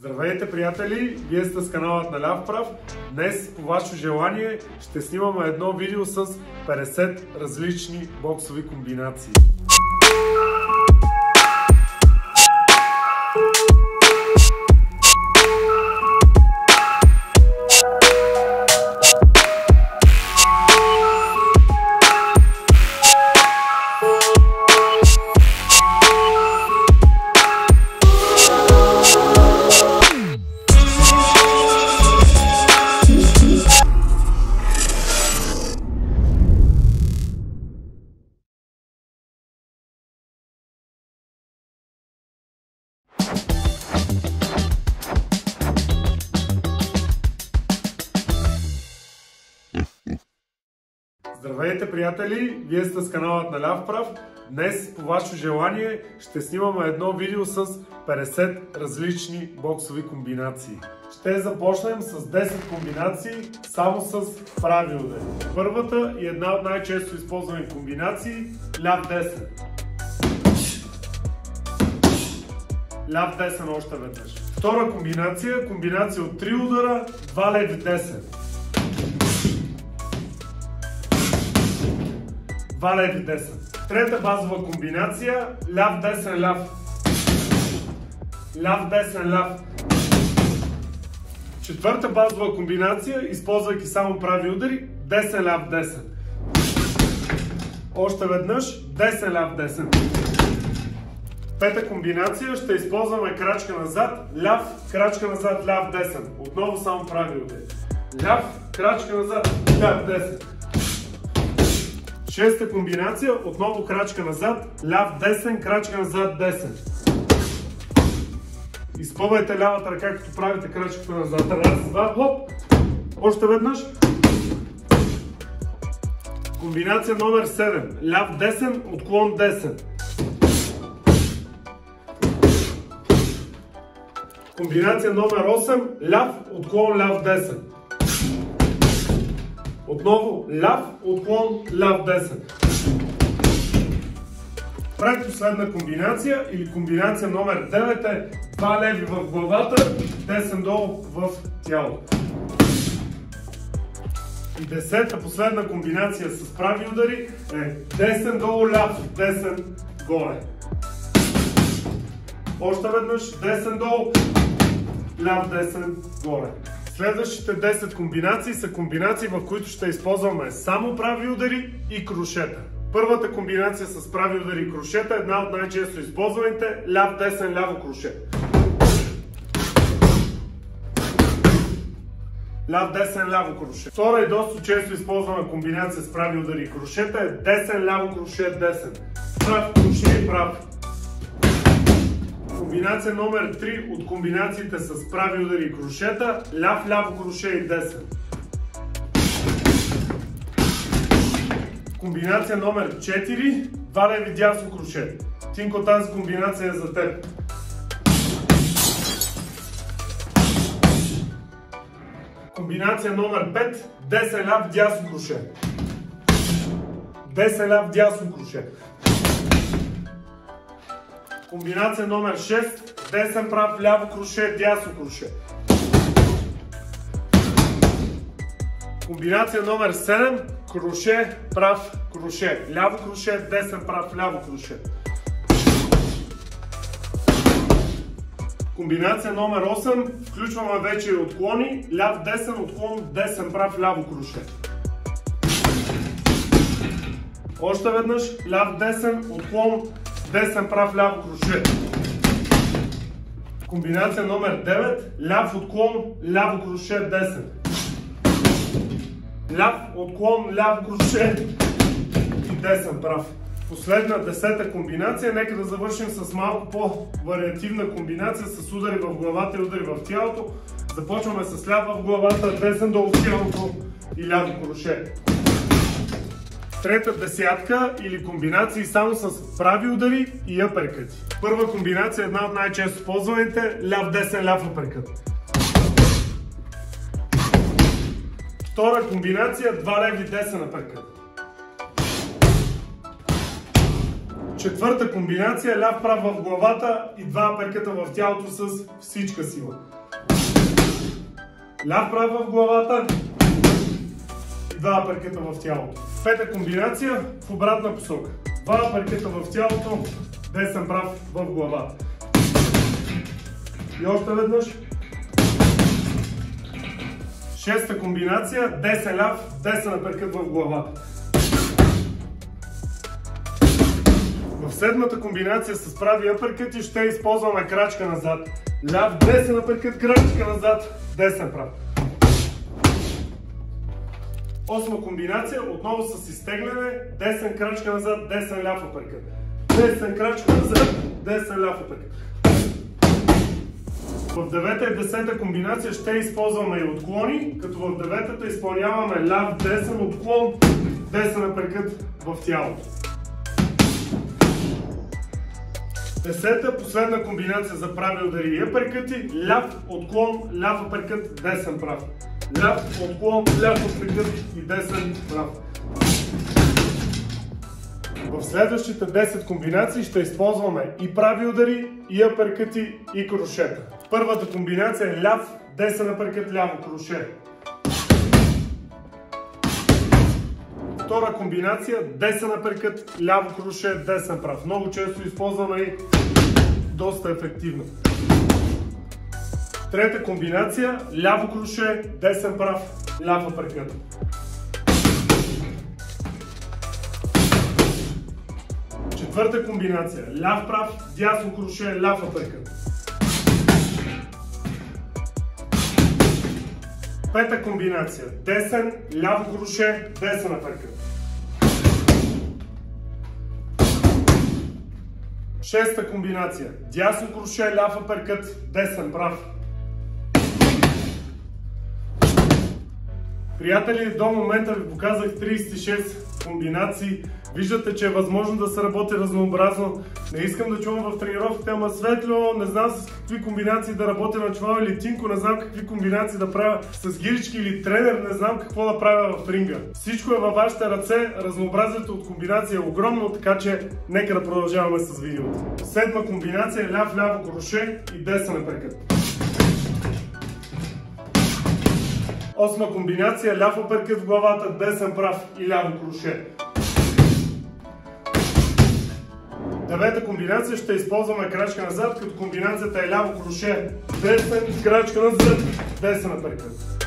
Здравейте, приятели! Вие сте с каналът на Ляв Прав. Днес, по ваше желание, ще снимаме едно видео с 50 различни боксови комбинации. Здравейте, приятели! Вие сте с каналът на Ляв Прав. Днес, по ваше желание, ще снимаме едно видео с 50 различни боксови комбинации. Ще започнем с 10 комбинации, само с прави удари. Първата и една от най-често използвани комбинации – ляв десен. Ляв десен още веднъж. Втора комбинация – комбинация от 3 удара, 2 леви десен. 2 леви 10. Трета базова комбинация, ляв, десен, ляв. Ляв, десен, ляв. Четвърта базова комбинация, използвайки само прави удари, десен, ляв, десен. Още веднъж, десен, ляв, десен. Пета комбинация, ще използваме крачка назад, ляв, крачка назад, ляв, десен. Отново само прави удари. Ляв, крачка назад, ляв, десен. Шеста комбинация, отново крачка назад, ляв десен, крачка назад десен. Изпълвайте лявата ръка, като правите крачката назад. Раз, два, хоп. Още веднъж. Комбинация номер 7. Ляв десен, отклон десен. Комбинация номер 8. Ляв, отклон ляв десен. Отново ляв, отклон, ляв, десен. Предпоследна комбинация или комбинация номер 9 е два леви в главата, десен долу в тялото. И десета последна комбинация с прави удари е десен долу, ляв, десен горе. Още веднъж десен долу, ляв, десен горе. Следващите 10 комбинации са комбинации, в които ще използваме само прави удари и крушета. Първата комбинация с прави удари и крушета е една от най-често използваните ляв-десен ляво крушет. Ляв-десен ляво крушет. Втора и доста често използвана комбинация с прави удари и крушета е десен ляво крушет десен. Прав крушет и прав. Комбинация номер 3 от комбинациите с прави удари и крушета, ляв-ляво круше и десен. Комбинация номер 4, два леви дясно круше. Тинко, тази комбинация е за теб. Комбинация номер 5, десен ляв дясно круше. Десен ляв дясно круше. Комбинация номер 6. Десен прав, ляво круше, дясно круше. Комбинация номер 7. Круше, прав, круше. Ляво круше, десен прав, ляво круше. Комбинация номер 8. Включваме вече отклони. Ляв, десен, отклон, десен прав, ляво круше. Още веднъж. Ляв, десен, отклон, десен прав ляво круше. Комбинация номер 9. Ляв отклон, ляво круше, десен. Ляв отклон, ляво круше и десен прав. Последна десета комбинация. Нека да завършим с малко по-вариативна комбинация с удари в главата и удари в тялото. Започваме с ляв в главата, десен долу в тялото и ляво круше. Трета десятка или комбинации само с прави удари и апъркъти. Първа комбинация е една от най-често ползваните ляв-десен ляв апъркът. Втора комбинация два леви десен апъркът. Четвърта комбинация, ляв прав в главата и два аперкъта в тялото с всичка сила. Ляв прав в главата два аперкъта в тялото. Пета комбинация в обратна посока. Два аперкъта в тялото, десен прав в главата. И още веднъж. Шеста комбинация, десен ляв, десен аперкът в главата. В седмата комбинация с прави апъркът ще използваме крачка назад. Ляв, десен апъркът, крачка назад, десен прав. Осма комбинация, отново с изтегляне, десен крачка назад, десен ляв апъркът. Десен крачка назад, десен ляв апъркът. В девета и десета комбинация ще използваме и отклони, като в деветата изпълняваме ляв, десен отклон, десен апъркът в тялото. Десета, последна комбинация за прави удари и апъркъти. Ляв, отклон, ляв апъркът, десен прав. Ляв, отклон, ляв апъркът и десен прав. В следващите 10 комбинации ще използваме и прави удари, и апъркъти, и крушета. Първата комбинация е ляв, десен апъркът, ляво круше. Втора комбинация, десен апъркът, ляво круше, десен прав. Много често използваме и доста ефективно. Трета комбинация, ляво круше, десен прав, ляв апъркът. Четвърта комбинация, ляв прав, дясно круше, ляв апъркът. Пета комбинация. Десен, ляво круше, десен апъркът. Шеста комбинация. Дясно круше, ляв апъркът, десен прав. Приятели, до момента ви показах 36 комбинации. Виждате, че е възможно да се работи разнообразно. Не искам да чувам в тренировките, ама светло, не знам с какви комбинации да работя на чувал или тинко, не знам какви комбинации да правя с гирички или тренер, не знам какво да правя в ринга. Всичко е във вашите ръце, разнообразието от комбинация е огромно, така че нека да продължаваме с видеото. Седма комбинация, ляв-ляво круше и десен апъркът. Осма комбинация, ляв апъркът в главата, десен прав и ляво круше. Девета комбинация ще използваме крачка назад, като комбинацията е ляво круше, десен, крачка назад, десен апъркът.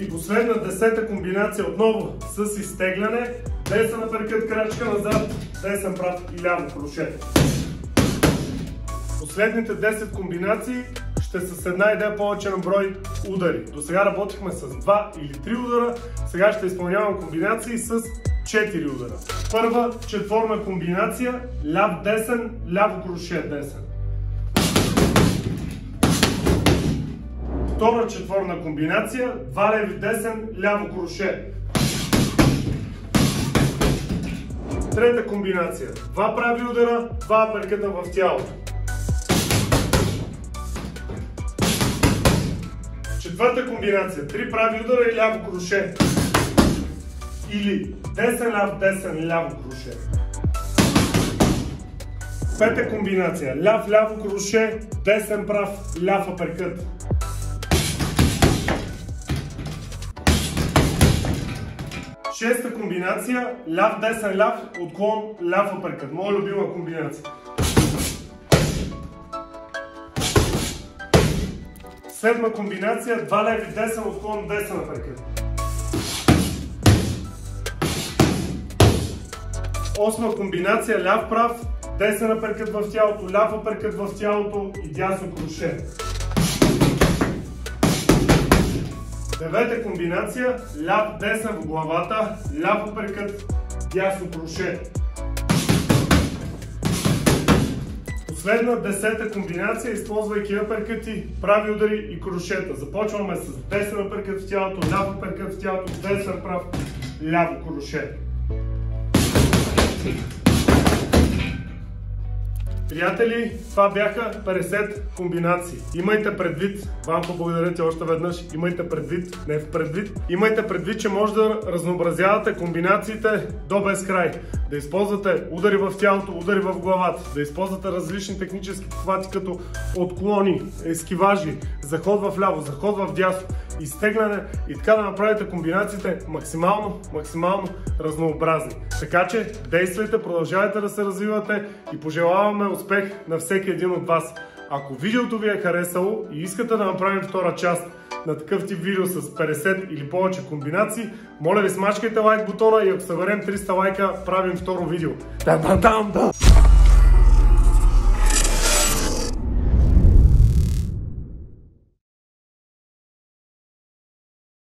И последна десета комбинация отново с изтегляне, десен апъркът, крачка назад, десен прав и ляво круше. Последните 10 комбинации ще с една идея повече на брой удари. До сега работихме с 2 или 3 удара, сега ще изпълнявам комбинации с 4 удара. Първа четворна комбинация, ляв-десен, ляво круше десен. Втора четворна комбинация, два леви десен, ляво круше. Трета комбинация, два прави удара, два апъркъта в тялото. Четвърта комбинация. Три прави удара и ляво круше. Или десен ляв, десен ляво круше. Пета комбинация. Ляв, ляво круше, десен прав, ляв апъркът. Шеста комбинация. Ляв, десен, ляв, отклон, ляв апъркът. Моя любима комбинация. Седма комбинация, два леви десен, отклон десен апъркът. Осма комбинация, ляв прав, десен апъркът в тялото, ляв апъркът в тялото и дясно круше. Девета комбинация, ляв десен в главата, ляв апъркът, дясно круше. Последна десета комбинация, използвайки апъркъти, прави удари и крушета. Започваме с десен апъркът в тялото, ляв апъркът в тялото, десен прав, ляво круше. Приятели, това бяха 50 комбинации. Имайте предвид, Ванко, благодаря ти още веднъж, имайте предвид, не в предвид, имайте предвид, че може да разнообразявате комбинациите до безкрай. Да използвате удари в тялото, удари в главата, да използвате различни технически хвати като отклони, ескиважи, заход в ляво, заход в дясно, изтегляне и така да направите комбинациите максимално, максимално разнообразни. Така че действайте, продължавайте да се развивате и пожелаваме успех на всеки един от вас. Ако видеото ви е харесало и искате да направим втора част на такъв тип видео с 50 или повече комбинации, моля ви смачкайте лайк бутона и ако съберем 300 лайка, правим второ видео. Да, да, да, да.